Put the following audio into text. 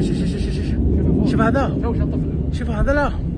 شوف شوف شوف شوف هذا. شوف هذا. لا